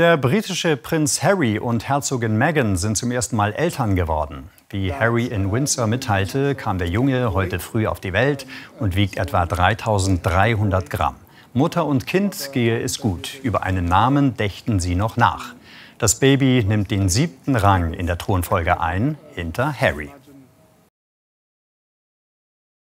Der britische Prinz Harry und Herzogin Meghan sind zum ersten Mal Eltern geworden. Wie Harry in Windsor mitteilte, kam der Junge heute früh auf die Welt und wiegt etwa 3300 Gramm. Mutter und Kind gehe es gut. Über einen Namen dächten sie noch nach. Das Baby nimmt den siebten Rang in der Thronfolge ein, hinter Harry.